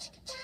chicka